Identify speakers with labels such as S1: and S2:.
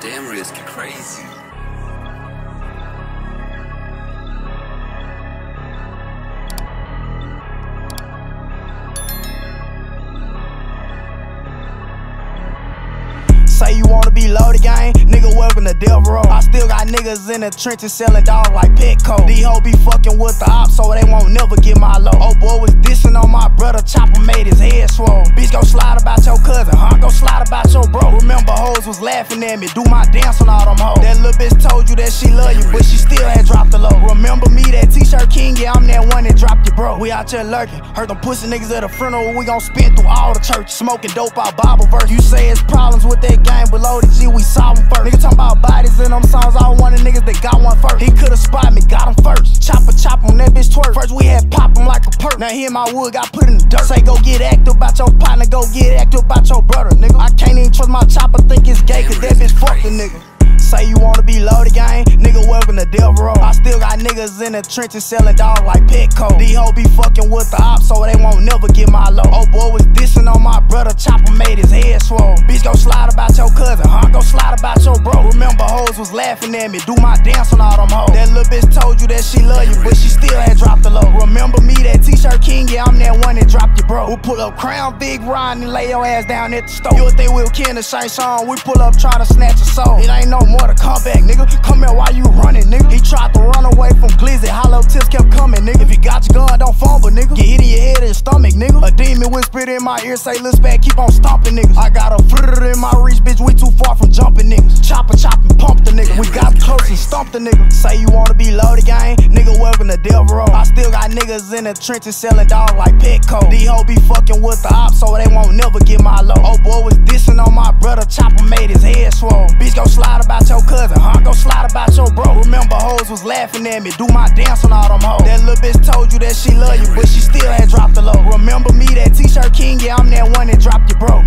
S1: Damn, Risk, crazy.
S2: You wanna be loaded, gang? Nigga, welcome to Death Row. I still got niggas in the trenches selling dog like Petco. These hoes be fucking with the ops, so they won't never get my low. Oh boy was dissing on my brother, chopper made his head swole. Bitch, go slide about your cousin, huh? Go slide about your bro. Remember, hoes was laughing at me, do my dance on all them hoes. That little bitch told you that she love you, but she still had dropped the low. Remember me, that t-shirt king, yeah, I'm that one that dropped you, bro. We out here lurking, heard them pussy niggas at the funeral, we gon' spin through all the church, smoking dope out Bible verse. You say it's problems with that gang below the G, we saw them first. Nigga talking about bodies in them songs, all one of niggas that got one first. He could've spot me, got him first. Chopper chop on that bitch twerk. First we had pop him like a perk. Now he here my wood got put in the dirt. Say go get active about your partner, go get active about your brother, nigga. I can't even trust my chopper, think it's gay, cause that bitch fuck the nigga. Say you wanna be loaded, gang? Nigga, welcome to Row. I still got niggas in the trenches selling dog like Petco. Hoes be fucking with the ops, so they won't never get my low. Brother, chopper made his head swole. Bitch, go slide about your cousin, huh? Go slide about your bro. Remember, hoes was laughing at me, do my dance on all them hoes. That little bitch told you that she love you, but she still had dropped the low. Remember me, that t-shirt king, yeah, I'm that one that dropped your bro. We pull up Crown Big Ron and lay your ass down at the store. You think we were killing the same song, we pull up trying to snatch a soul. It ain't no more to come back, nigga. Come here while you running, nigga. He tried to run away from Glizzy, hollow tips kept coming, nigga. If you got your gun, don't fumble, nigga. Get hit nigga. A demon whispered in my ear, say, look back, keep on stomping, niggas. I got a fritter in my reach, bitch, we too far from jumping, niggas. Chopper, chop and pump the nigga. We got close and stumped the nigga. Say you wanna be loaded, gang? Nigga, welcome to Death Row. I still got niggas in the trenches selling dog like Petco. These ho be fucking with the ops, so they won't never get my low. Oh boy was dissing on my brother, chopper made his head swole. Bitch, go slide me, do my dance on all them hoes. That little bitch told you that she love you, but she still had dropped the low. Remember me, that t-shirt king, yeah, I'm that one that dropped you, bro.